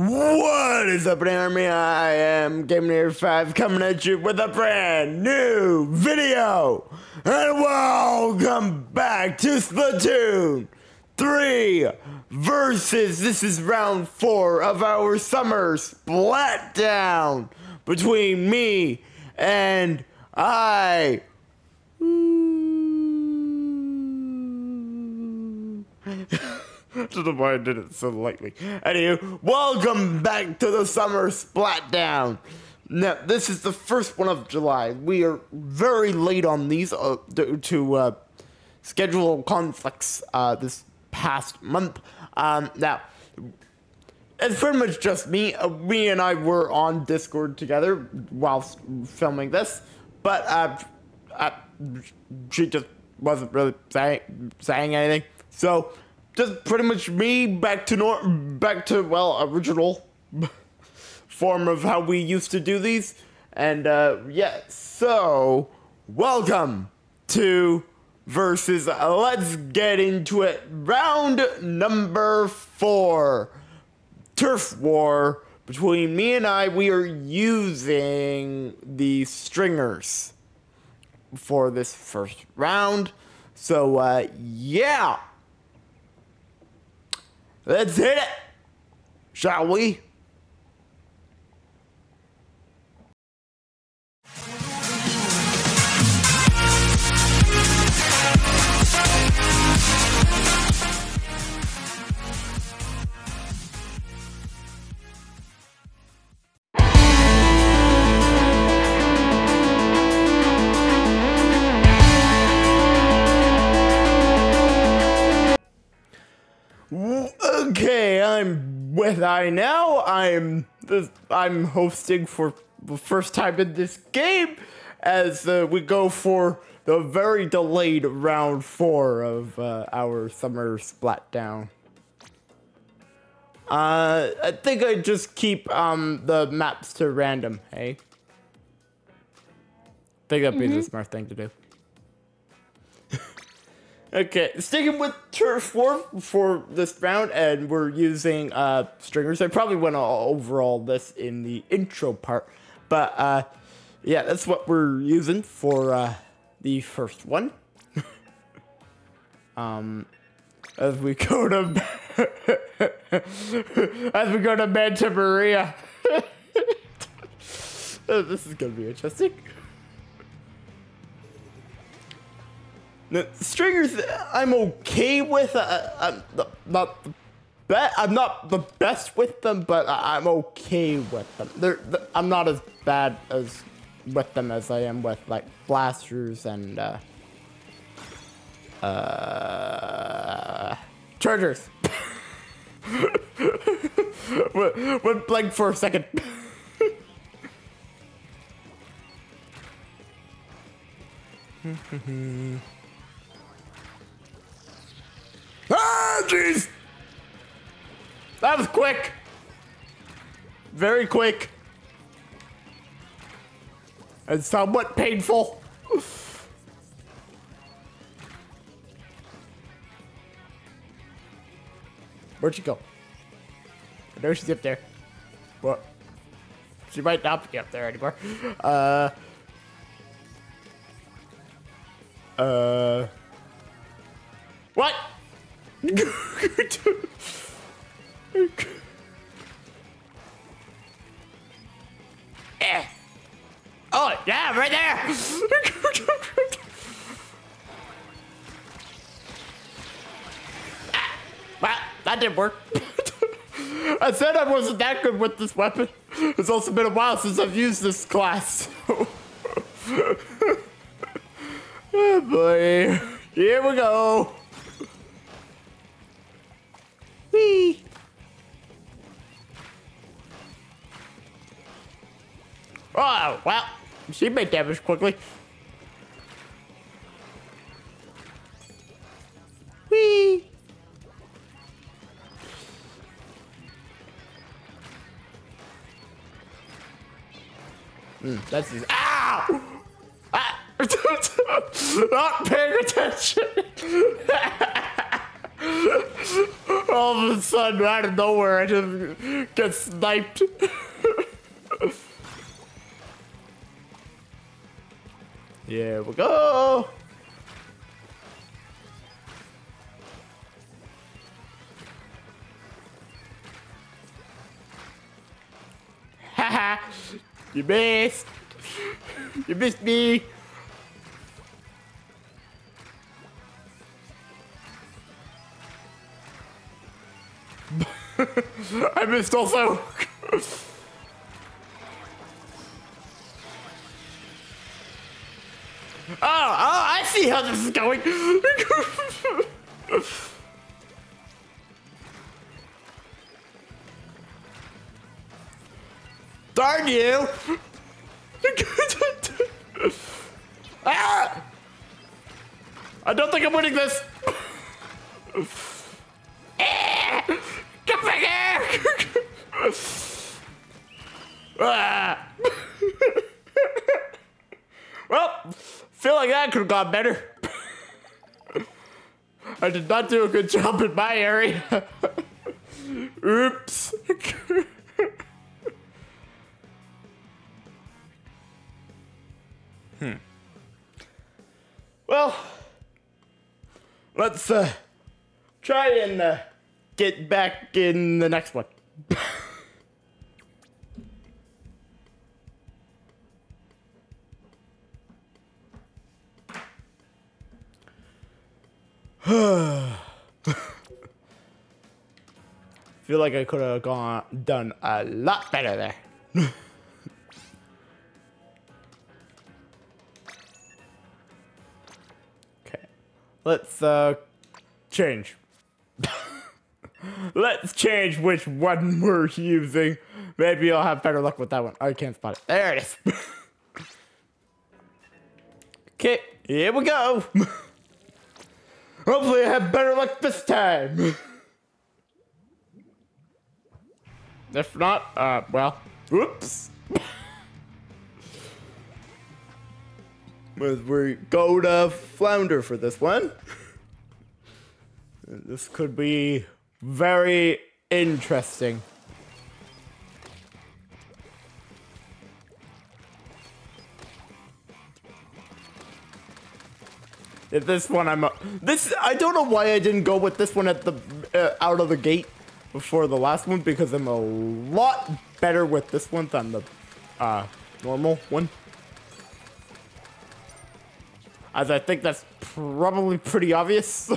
What is up, Army? I am Gamer 5 coming at you with a brand new video. And welcome back to Splatoon 3 versus this is round 4 of our summer splatdown between me and I. don't know why I did it so lightly. Anywho, welcome back to the summer splatdown. Now, this is the first one of July. We are very late on these uh, due to uh, schedule conflicts uh, this past month. Um, now, it's pretty much just me. Uh, me and Eye were on Discord together whilst filming this, but uh, uh, she just wasn't really saying saying anything. So just pretty much me back to nor back to well original form of how we used to do these. And uh yeah so welcome to versus. Let's get into it. Round number four. Turf war between me and Eye. We are using the stringers for this first round. So uh yeah Let's hit it, shall we? With Eye now. I'm I'm hosting for the first time in this game as uh, we go for the very delayed round four of uh, our summer splatdown. Uh, I think I just keep um the maps to random. Hey, I think that'd mm -hmm. be the mm-hmm. smart thing to do. Okay, sticking with turf war for this round, and we're using uh, stringers. I probably went over all this in the intro part, but uh, yeah, that's what we're using for uh, the first one. um, as we go to as we go to Manta Maria. this is gonna be interesting. The stringers, I'm okay with. Uh, I'm not the best. I'm not the best with them, but I'm okay with them. They're, I'm not as bad as with them as I am with like blasters and uh, uh, chargers. went blank for a second. Ah, jeez! That was quick. Very quick. And somewhat painful. Where'd she go? I know she's up there. But she might not be up there anymore. Uh. Uh. What? Eh. Oh, yeah, right there. ah, well, that didn't work. I said I wasn't that good with this weapon. It's also been a while since I've used this class. oh boy. Here we go. Oh, well, she made damage quickly. Whee! Mm, that's his. Ow! Ah! Not paying attention! All of a sudden, out of nowhere, I just get sniped. Here we go. You missed. You missed me. I missed also. Oh, oh, I see how this is going. Darn you! ah! I don't think I'm winning this. Could have gone better. I did not do a good job in my area. Oops. hmm. Well, let's uh, try and uh, get back in the next one. Feel like I could have gone done a lot better there. okay. Let's uh change. Let's change which one we're using. Maybe I'll have better luck with that one. I can't spot it. There it is. okay, here we go. Hopefully I have better luck this time. If not, uh, well, whoops. we go to flounder for this one. This could be very interesting. This one I'm this I don't know why I didn't go with this one at the uh, out of the gate before the last one because I'm a lot better with this one than the uh, normal one. As I think that's probably pretty obvious.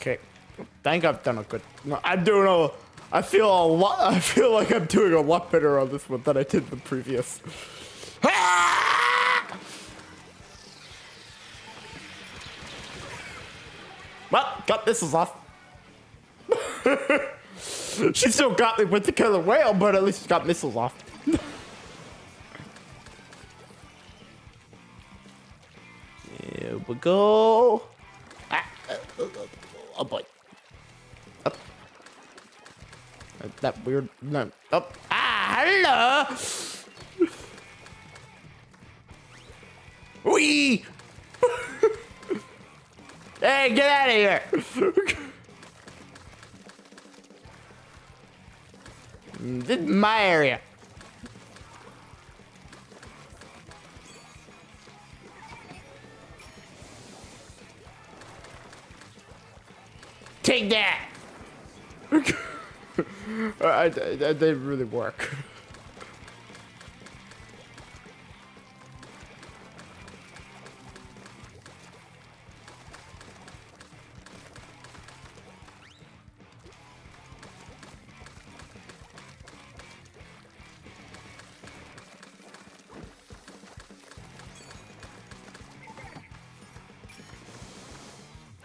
okay. I think I've done a good. No, I'm doing a. I feel a lot. I feel like I'm doing a lot better on this one than I did the previous. Well, got missiles off. she still got me with the killer whale, but at least she got missiles off. Here we go. Ah, uh, uh, uh, oh boy. That weird. No. Up. Ah, hello. Wee. hey, get out of here. this is my area. Take that! Uh, I, I, that didn't really work.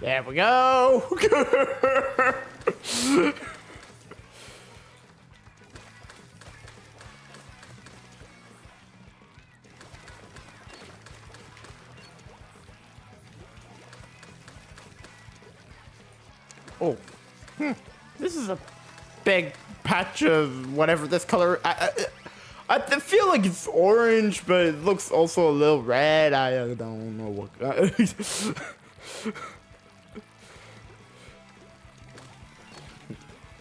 There we go. patch of whatever this color. I, I, I feel like it's orange, but it looks also a little red. I don't know what.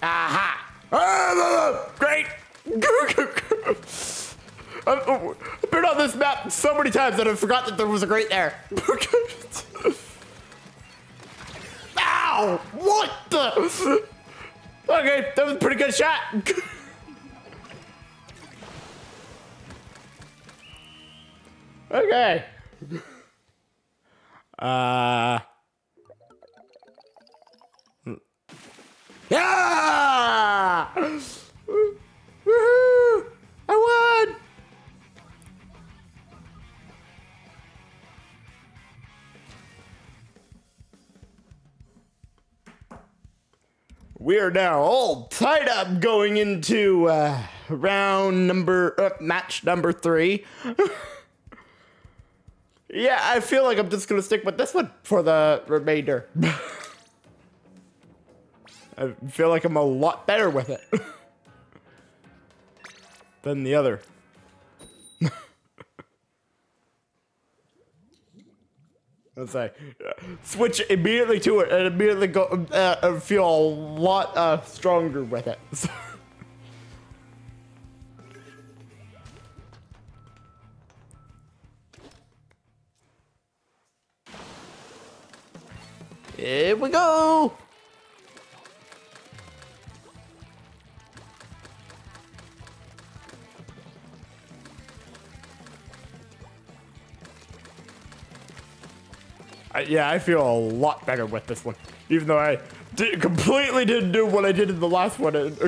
Aha! Ah, great! I've been on this map so many times that I forgot that there was a grate there. Ow! What the? Okay, that was a pretty good shot. okay. Uh. Yeah! Woohoo! I won! We are now all tied up going into uh, round number, uh, match number three. yeah, I feel like I'm just gonna stick with this one for the remainder. I feel like I'm a lot better with it than the other. Let's say, switch immediately to it and immediately go uh, feel a lot uh, stronger with it. Here we go! Yeah, I feel a lot better with this one. Even though I did, completely didn't do what I did in the last one.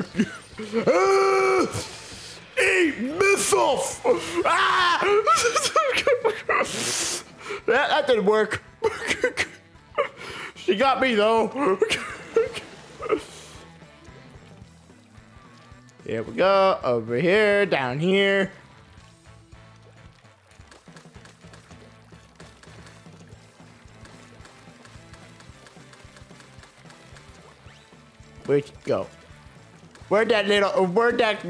Eat missiles! Ah! that, that didn't work. she got me though. Here we go. Over here, down here. Where'd you go? Where'd that little, where'd that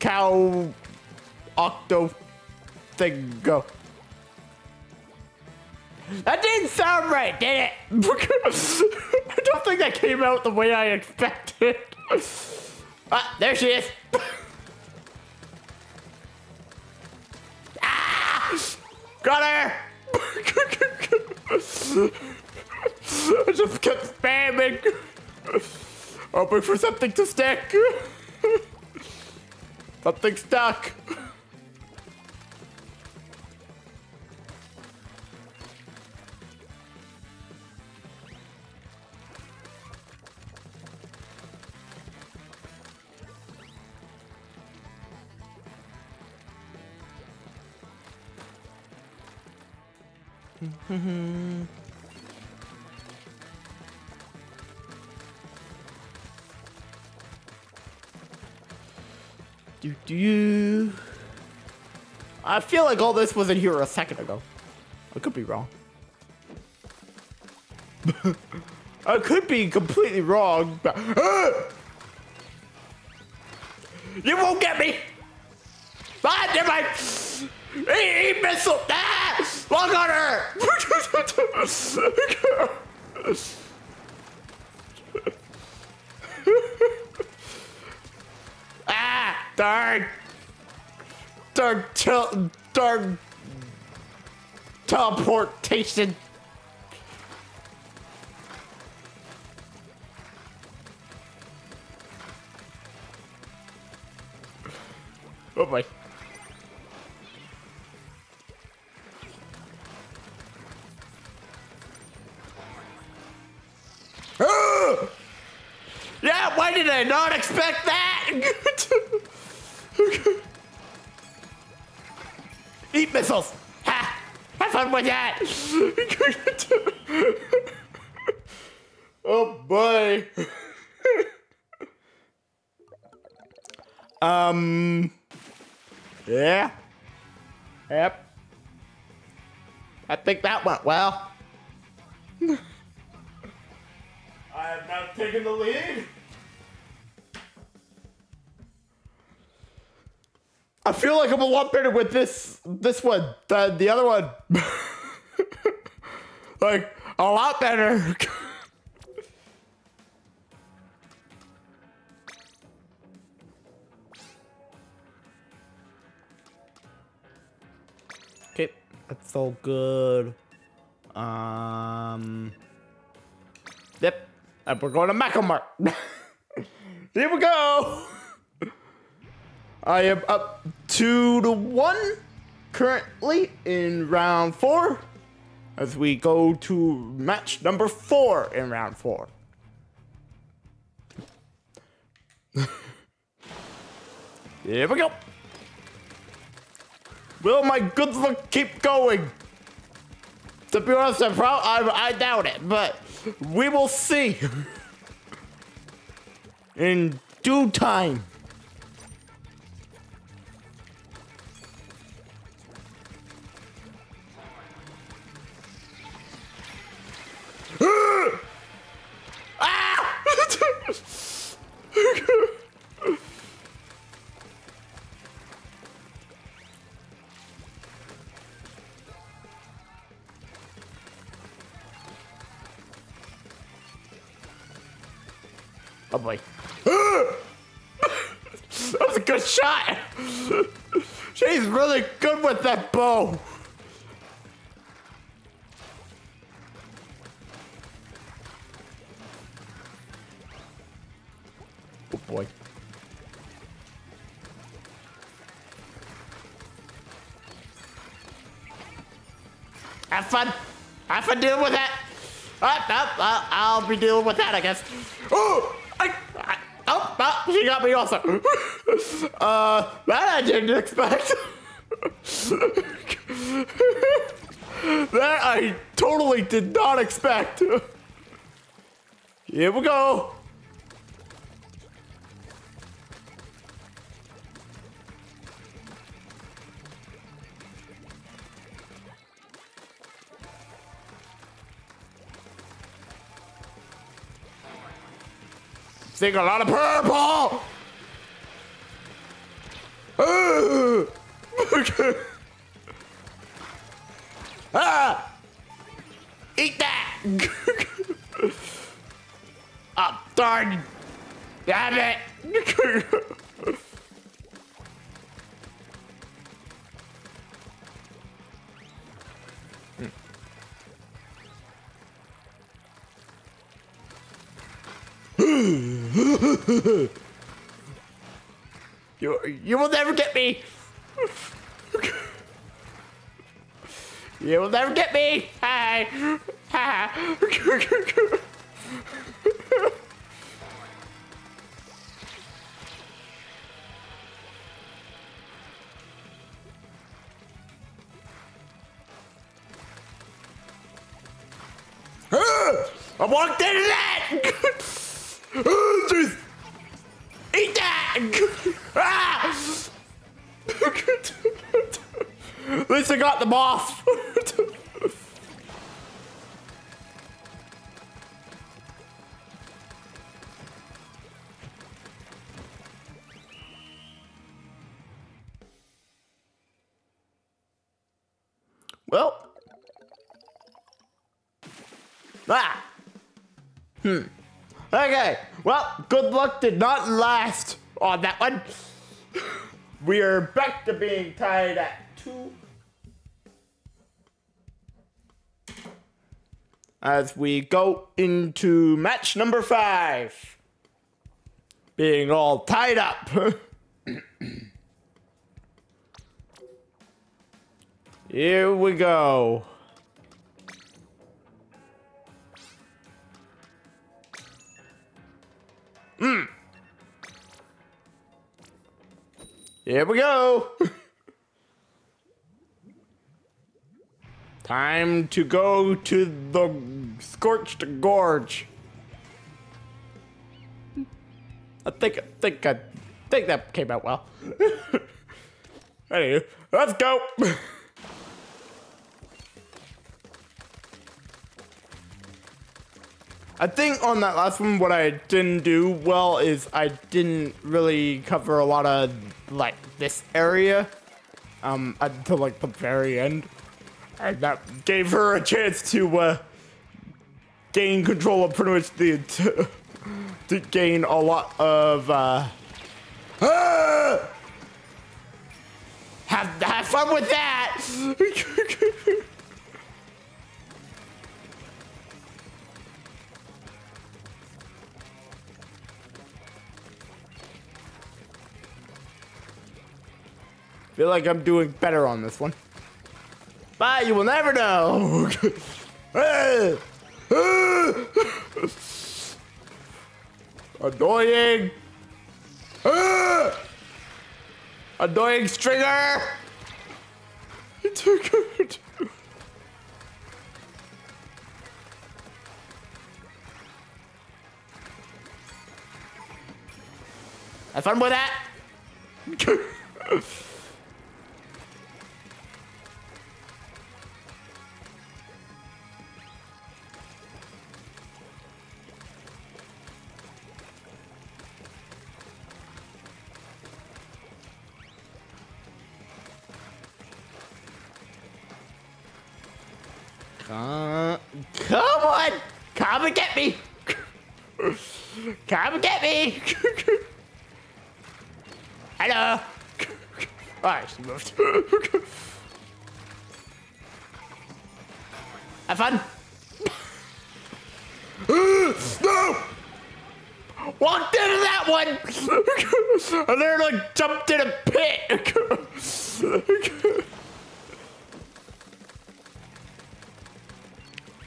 cow octo thing go? That didn't sound right, did it? I don't think that came out the way I expected. ah, there she is. ah! Got her! I just kept spamming. Hoping for something to stick. something stuck. Do do. I feel like all this was in here a second ago. I could be wrong. I could be completely wrong, but you won't get me. Ah, never mind. He, missile. Ah, look on her. Darn! Darn tel darn teleportation. Oh boy. Ah! Yeah, why did I not expect that? Eat missiles! Ha! Have fun with that! oh boy. um. Yeah. Yep. I think that went well. I have now taken the lead. I feel like I'm a lot better with this this one than the other one. like a lot better. okay, that's all good. Um. Yep, and we're going to MakoMart. Here we go. I am up two to one currently in round four as we go to match number four in round four. Here we go. Will my good luck keep going? To be honest, I, I, I doubt it, but we will see in due time. Oh boy. that was a good shot. She's really good with that bow. Boy. Have fun. Have fun dealing with that. Uh, uh, I'll be dealing with that, I guess. Oh! I, I, oh, oh, she got me also. uh, that I didn't expect. that I totally did not expect. Here we go. Seeing a lot of purple. okay. ah! Eat that! oh, darn! Damn it! you, you will never get me. you will never get me. Hi. Hi. I walked into that! Oh! Ah! At least I got them off. well. Ah! Hmm. Okay, well, good luck did not last on that one. We are back to being tied at two. As we go into match number five. Being all tied up. Here we go. Here we go. Time to go to the scorched gorge. I think I think I think that came out well. anyway, let's go. I think on that last one, what I didn't do well is I didn't really cover a lot of like this area um, until like the very end, and that gave her a chance to uh, gain control of pretty much the to, to gain a lot of uh, have have fun with that. Feel like I'm doing better on this one. But you will never know. Annoying. Annoying stringer. Too good. Have fun with that. Uh, come on! Come and get me! Come and get me! Hello! Alright, she moved. Have fun! no! Walked into that one! and then like jumped in a pit!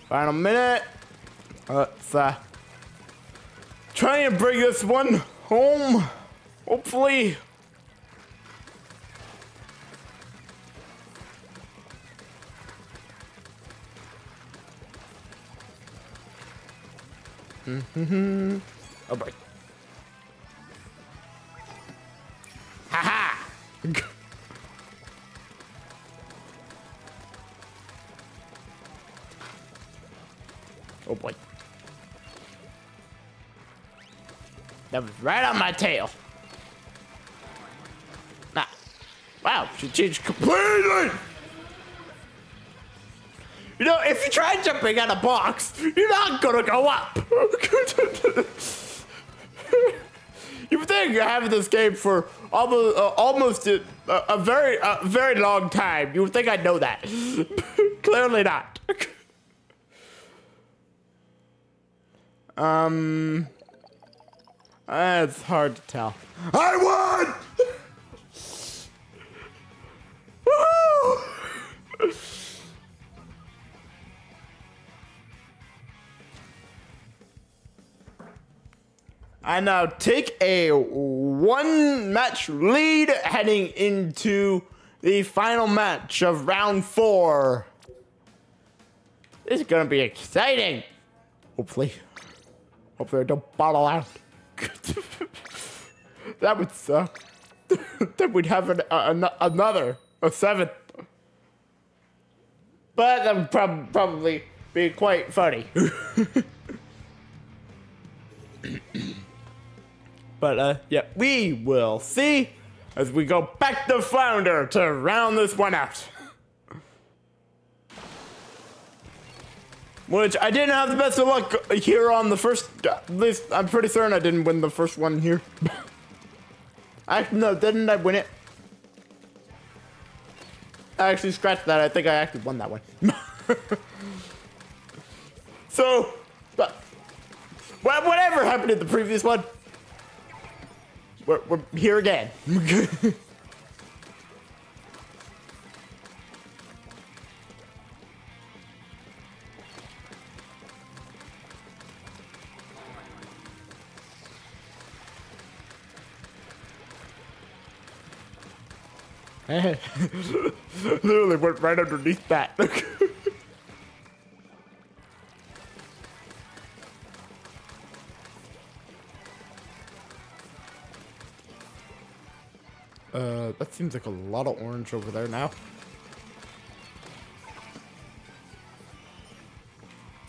Final minute. Let's uh, try and bring this one home. Hopefully. Mm-hmm. Oh boy. That was right on my tail. Nah. Wow, she changed completely! You know, if you try jumping on a box, you're not gonna go up. You've been having this game for almost uh, almost a, a very a very long time. You would think I'd know that. Clearly not. Um, uh, it's hard to tell. I won! I now take a one match lead heading into the final match of round four. This is gonna be exciting. Hopefully. Hopefully I don't bottle out. that would suck. then we'd have an, uh, another, a seventh. But that would prob probably be quite funny. but uh, yeah, we will see as we go back to Flounder to round this one out. Which I didn't have the best of luck here on the first, at least I'm pretty certain I didn't win the first one here. Actually, no, didn't I win it? I actually scratched that. I think I actually won that one. so, but, whatever happened in the previous one, we're, we're here again. Literally went right underneath that. uh, that seems like a lot of orange over there now.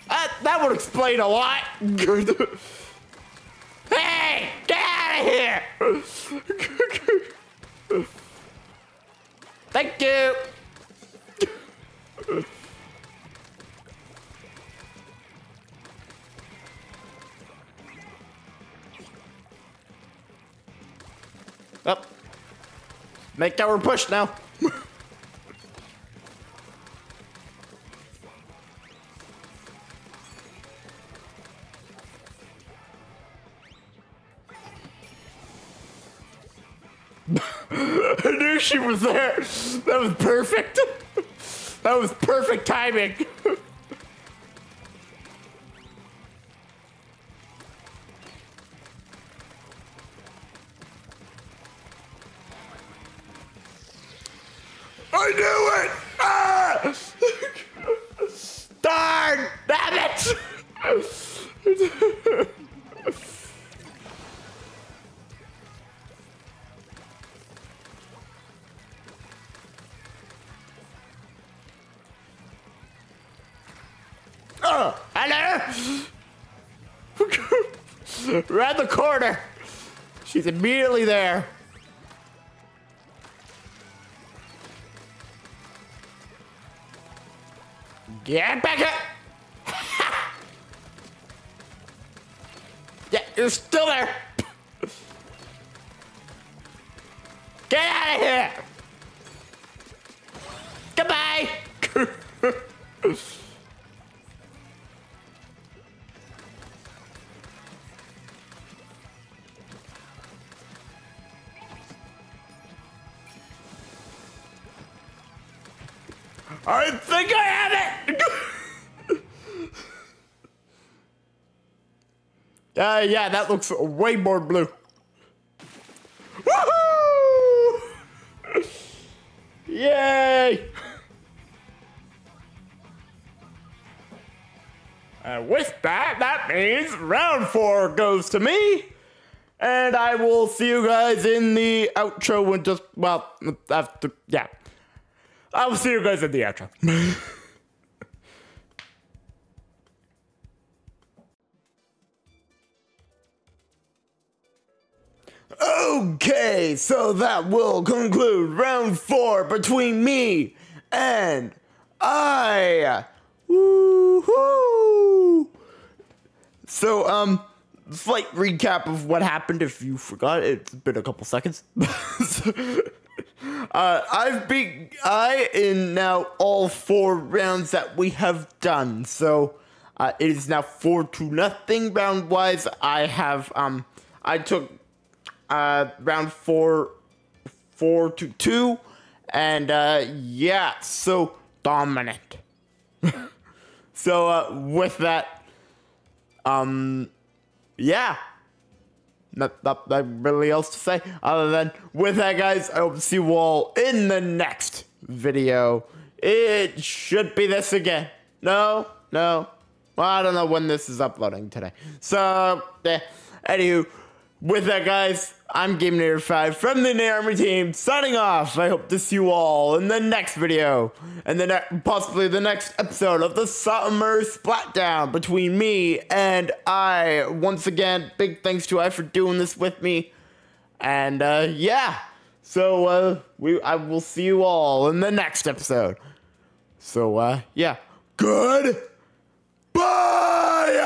Ah, that would explain a lot. hey, get out of here! Make our push now. I knew she was there. That was perfect. That was perfect timing. I knew it! Ah! Darn! Damn it! Oh, hello! Around the corner. She's immediately there. Get back up! yeah, you're still there. Get out of here! Goodbye! I think I have it! Uh, yeah, that looks way more blue. Woohoo! Yay! With that, that means round four goes to me. And I will see you guys in the outro when just, well, after, yeah. I will see you guys in the outro. okay, so that will conclude round four between me and Eye. Woohoo! So, um, slight recap of what happened if you forgot. It's been a couple seconds. Uh, I've beat Eye in now all four rounds that we have done. So uh, it is now four to nothing round wise. I have um I took uh round four four to two, and uh yeah, so dominant. so uh with that, um yeah. Not, not, not really else to say other than with that guys i hope to see you all in the next video. It should be this again. No no. Well, i don't know when this is uploading today. So yeah. Anywho with that guys i'm game Nader 5 from the army team signing off. I hope to see you all in the next video and then possibly the next episode of the summer splatdown between me and Eye. Once again big thanks to Eye for doing this with me. And uh yeah. So uh we i will see you all in the next episode. So uh yeah. Good bye